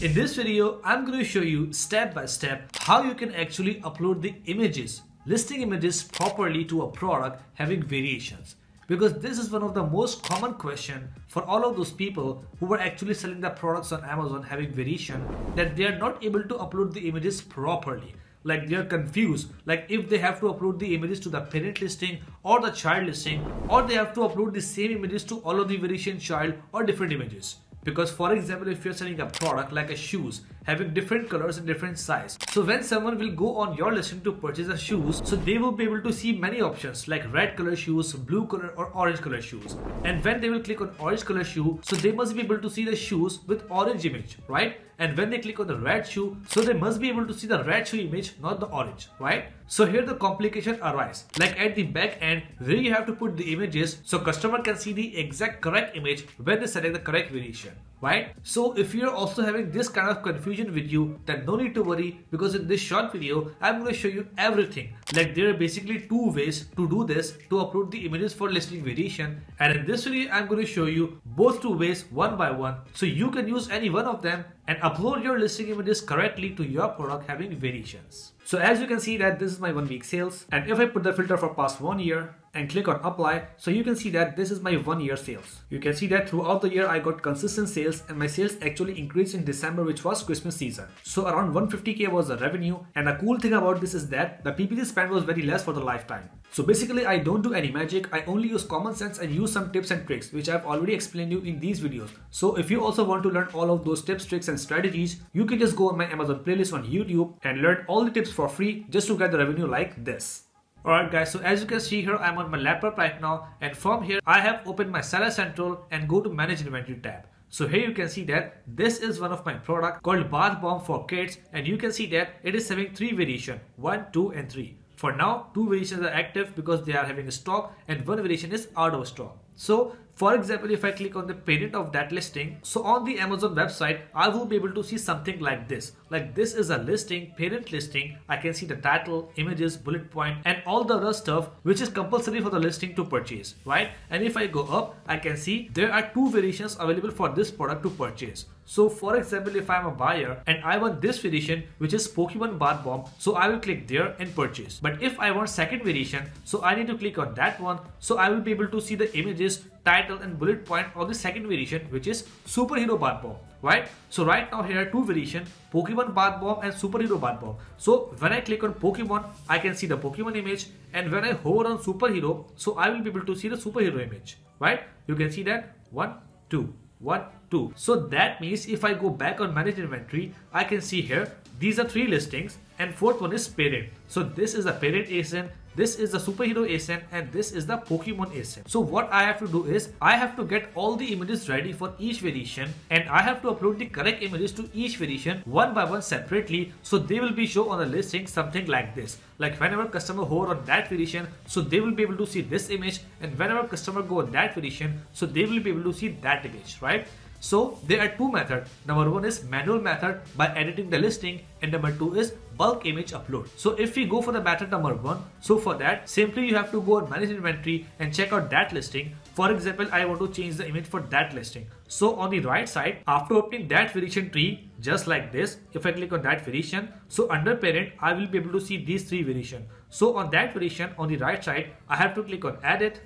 In this video, I'm going to show you step by step how you can actually upload the images, listing images properly to a product having variations. Because this is one of the most common question for all of those people who were actually selling their products on Amazon having variation that they are not able to upload the images properly. Like they're confused. Like if they have to upload the images to the parent listing or the child listing or they have to upload the same images to all of the variation child or different images because for example if you're selling a product like a shoes having different colors and different size. So when someone will go on your listing to purchase a shoes so they will be able to see many options like red color shoes blue color or orange color shoes. And when they will click on orange color shoe so they must be able to see the shoes with orange image right? And when they click on the red shoe so they must be able to see the red shoe image not the orange right? So here the complication arise. Like at the back end where you have to put the images so customer can see the exact correct image when they select the correct variation right? So if you're also having this kind of confusion with you, then no need to worry because in this short video, I'm going to show you everything. Like there are basically two ways to do this to upload the images for listing variation. And in this video, I'm going to show you both two ways one by one. So you can use any one of them and upload your listing images correctly to your product having variations. So as you can see that this is my one week sales and if I put the filter for past one year and click on apply so you can see that this is my one year sales. You can see that throughout the year I got consistent sales and my sales actually increased in December which was Christmas season. So around 150k was the revenue and the cool thing about this is that the PPC spend was very less for the lifetime. So basically I don't do any magic, I only use common sense and use some tips and tricks which I've already explained you in these videos. So if you also want to learn all of those tips, tricks and strategies, you can just go on my Amazon playlist on YouTube and learn all the tips for free just to get the revenue like this. Alright guys, so as you can see here, I'm on my laptop right now and from here I have opened my Seller Central and go to Manage Inventory tab. So here you can see that this is one of my product called Bath Bomb for Kids and you can see that it is having three variation, 1, 2 and 3. For now, two variations are active because they are having a stock and one variation is out of stock. So for example, if I click on the parent of that listing, so on the Amazon website, I will be able to see something like this. Like this is a listing, parent listing. I can see the title, images, bullet point, and all the other stuff which is compulsory for the listing to purchase, right? And if I go up, I can see there are two variations available for this product to purchase. So for example, if I'm a buyer and I want this variation, which is Pokemon Bath Bomb, so I will click there and purchase. But if I want second variation, so I need to click on that one. So I will be able to see the images, title and bullet point of the second variation, which is Superhero Bath Bomb right so right now here are two variation pokemon bath bomb and superhero bath bomb so when i click on pokemon i can see the pokemon image and when i hover on superhero so i will be able to see the superhero image right you can see that one two one two so that means if i go back on manage inventory i can see here these are three listings and fourth one is parent so this is the parent ASIN this is the superhero ASIN and this is the Pokemon ASIN. So what I have to do is I have to get all the images ready for each variation and I have to upload the correct images to each variation one by one separately so they will be shown on the listing something like this. Like whenever customer hover on that variation so they will be able to see this image and whenever customer go on that variation so they will be able to see that image right. So there are two methods. Number one is manual method by editing the listing and number two is bulk image upload. So if we go for the method number one, so for that simply you have to go on manage inventory and check out that listing. For example, I want to change the image for that listing. So on the right side, after opening that variation tree, just like this, if I click on that variation, so under parent, I will be able to see these three variation. So on that variation on the right side, I have to click on edit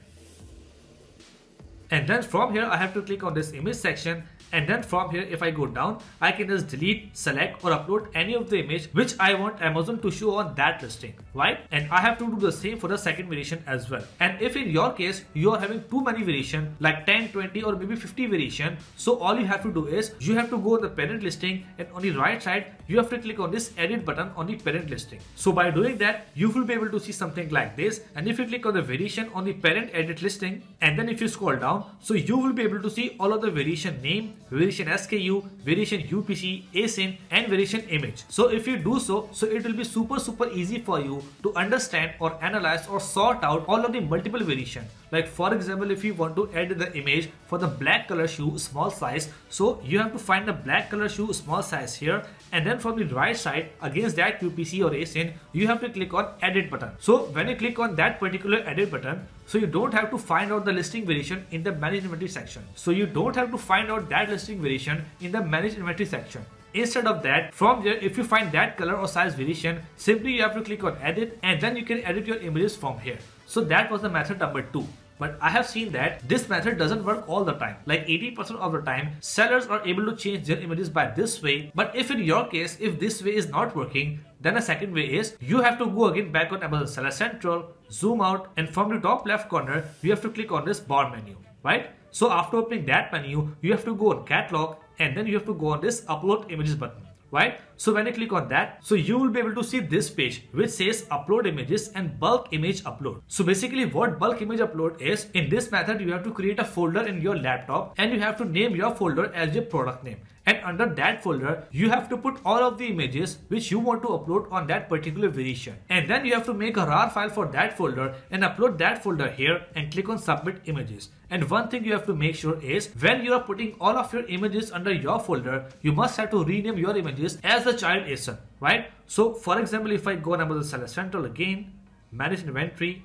and then from here I have to click on this image section. And then from here if I go down I can just delete select or upload any of the image which I want Amazon to show on that listing right? And I have to do the same for the second variation as well. And if in your case you are having too many variation like 10 20 or maybe 50 variation so all you have to do is you have to go on the parent listing and on the right side you have to click on this edit button on the parent listing so by doing that you will be able to see something like this and if you click on the variation on the parent edit listing and then if you scroll down so you will be able to see all of the variation name variation SKU, variation UPC, ASIN and variation image. So if you do so, so it will be super super easy for you to understand or analyze or sort out all of the multiple variation. Like for example, if you want to add the image for the black color shoe small size, so you have to find the black color shoe small size here and then from the right side against that UPC or ASIN, you have to click on edit button. So when you click on that particular edit button, so you don't have to find out the listing variation in the manage inventory section. So you don't have to find out that listing variation in the manage inventory section. Instead of that, from there, if you find that color or size variation, simply you have to click on edit and then you can edit your images from here. So that was the method number two. But I have seen that this method doesn't work all the time. Like 80% of the time, sellers are able to change their images by this way. But if in your case, if this way is not working, then a second way is you have to go again back on Amazon Seller Central, zoom out, and from the top left corner, you have to click on this bar menu, right? So after opening that menu, you have to go on catalog and then you have to go on this upload images button right? So when I click on that, so you will be able to see this page which says upload images and bulk image upload. So basically what bulk image upload is, in this method you have to create a folder in your laptop and you have to name your folder as your product name. And under that folder you have to put all of the images which you want to upload on that particular variation. And then you have to make a rar file for that folder and upload that folder here and click on submit images. And one thing you have to make sure is when you are putting all of your images under your folder you must have to rename your images as the child ASIN right? So for example if I go on Amazon Seller Central again manage inventory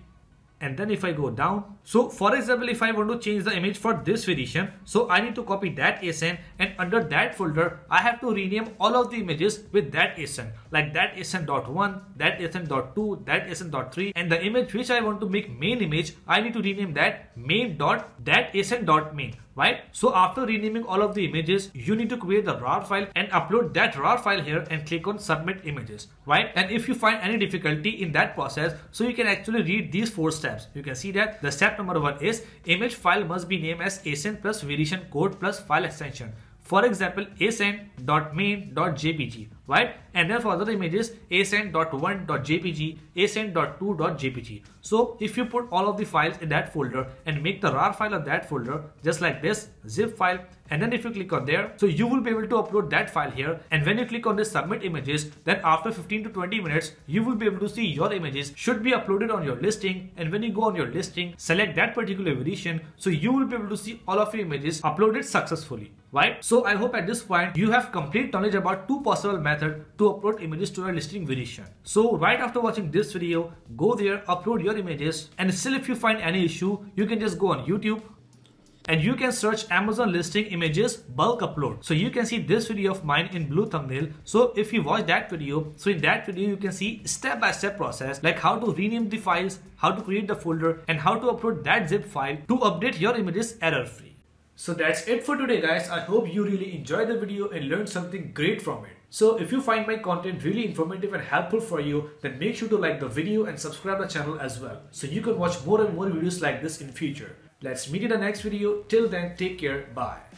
and then if I go down so for example if I want to change the image for this variation so I need to copy that ASIN and under that folder I have to rename all of the images with that ASIN like that ASIN.1 that ASIN.2 that ASIN.3 and the image which I want to make main image I need to rename that main dot that ASIN.main right? So after renaming all of the images, you need to create the RAR file and upload that RAR file here and click on submit images, right? And if you find any difficulty in that process, so you can actually read these four steps. You can see that the step number one is image file must be named as ASIN plus variation code plus file extension. For example, asin.main.jpg, right? And then for other images, asin.1.jpg, asin.2.jpg. So if you put all of the files in that folder and make the RAR file of that folder, just like this zip file, and then if you click on there, so you will be able to upload that file here. And when you click on this submit images, then after 15 to 20 minutes, you will be able to see your images should be uploaded on your listing. And when you go on your listing, select that particular variation. So you will be able to see all of your images uploaded successfully right? So I hope at this point you have complete knowledge about two possible methods to upload images to your listing variation. So right after watching this video, go there, upload your images and still if you find any issue, you can just go on YouTube and you can search Amazon listing images bulk upload. So you can see this video of mine in blue thumbnail. So if you watch that video, so in that video you can see step by step process like how to rename the files, how to create the folder and how to upload that zip file to update your images error free. So that's it for today guys. I hope you really enjoyed the video and learned something great from it. So if you find my content really informative and helpful for you, then make sure to like the video and subscribe the channel as well. So you can watch more and more videos like this in future. Let's meet in the next video. Till then, take care. Bye.